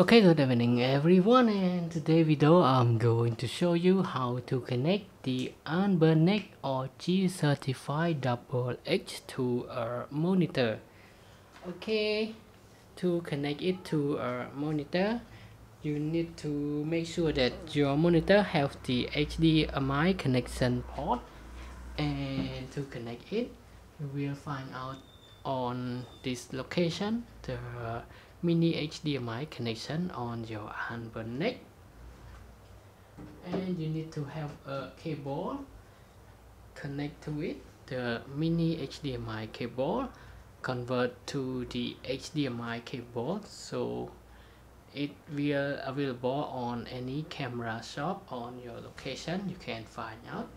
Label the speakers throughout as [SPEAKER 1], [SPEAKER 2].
[SPEAKER 1] Okay, good evening everyone and today video I'm going to show you how to connect the Anbernic or G certified double H to a monitor. Okay, to connect it to a monitor you need to make sure that your monitor have the HDMI connection port and to connect it you will find out on this location the mini HDMI connection on your Anbernic and you need to have a cable connect to it. The mini HDMI cable convert to the HDMI cable so it will available on any camera shop on your location. You can find out.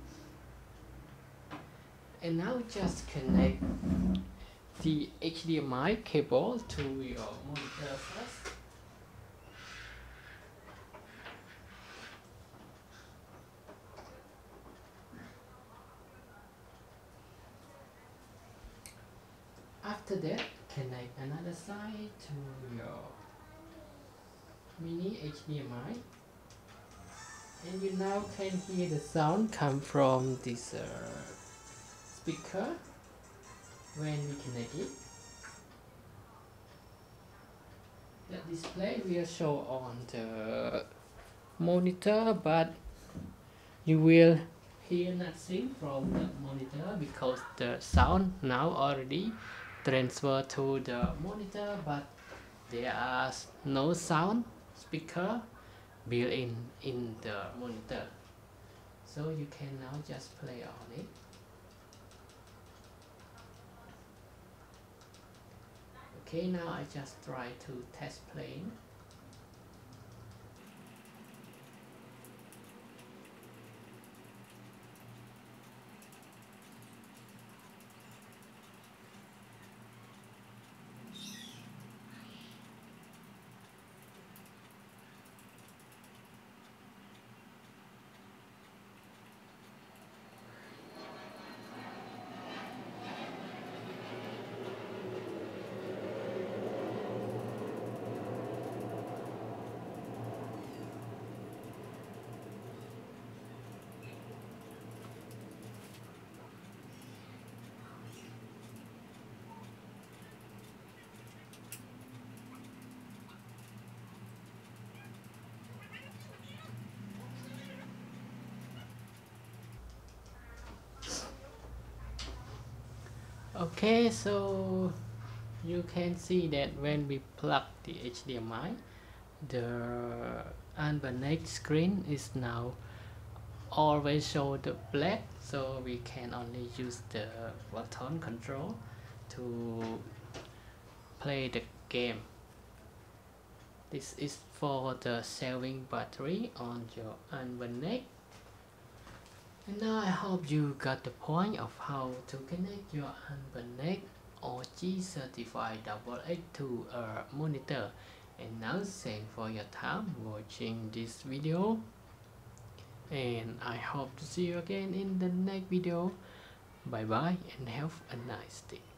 [SPEAKER 1] And now just connect the HDMI cable to your monitor first. After that, connect another side to your mini HDMI and you now can hear the sound come from this uh, speaker when we connect it. The display will show on the monitor but you will hear nothing from the monitor because the sound now already transfer to the monitor but there are no sound speaker built in in the monitor. So you can now just play on it okay now I just try to test playing okay so you can see that when we plug the HDMI the Anbernic screen is now always show the black so we can only use the button control to play the game. This is for the saving battery on your Anbernic and now I hope you got the point of how to connect your Anbernic or G certified double X to a monitor. And now thanks for your time watching this video. And I hope to see you again in the next video. Bye bye and have a nice day.